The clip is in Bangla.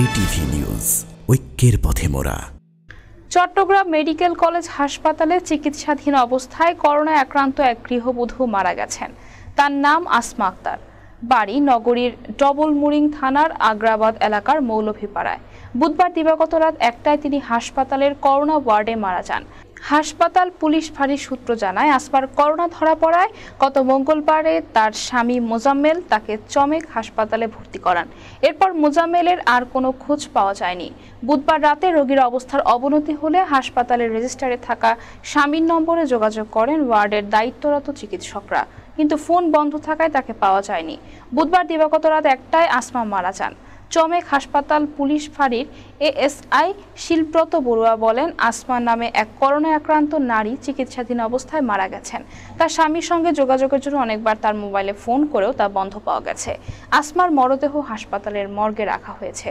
জেটিভি নিউজ ঐক্যের পথে মোরা। চট্টগ্রাম মেডিকেল কলেজ হাসপাতালে চিকিৎসাধীন অবস্থায় করোনা আক্রান্ত এক গৃহবধূ মারা গেছেন। তার নাম আসমা আক্তার। বাড়ি নগরীর ডবল মুরিং থানার আগ্রাবাদ এলাকার মৌলভীপাড়ায়। বুধবার দিবাগত রাত একটায় তিনি হাসপাতালের করোনা ওয়ার্ডে মারা যান। হাসপাতাল পুলিশ ফাঁড়ির সূত্র জানায় আসমার করোনা ধরা পড়ায় গত মঙ্গলবারে তার স্বামী মোজাম্মেল তাকে চমেক হাসপাতালে ভর্তি করান। এরপর মোজাম্মেলের আর কোনো খোঁজ পাওয়া যায়নি। বুধবার রাতে রোগীর অবস্থার অবনতি হলে হাসপাতালের রেজিস্টারে থাকা স্বামীর নম্বরে যোগাযোগ করেন ওয়ার্ডের দায়িত্বরত চিকিৎসকরা। কিন্তু ফোন বন্ধ থাকায় তাকে পাওয়া যায়নি। বুধবার দিবাগত রাত একটায় আসমা মারা যান। চমেক হাসপাতাল পুলিশ ফাঁড়ির এএসআই শিলব্রত বড়ুয়া বলেন আসমান নামে এক করোনা আক্রান্ত নারী চিকিৎসাধীন অবস্থায় মারা গেছেন। তার স্বামীর সঙ্গে যোগাযোগের জন্য অনেকবার তার মোবাইলে ফোন করেও তা বন্ধ পাওয়া গেছে। আসমার মরদেহ হাসপাতালের মর্গে রাখা হয়েছে।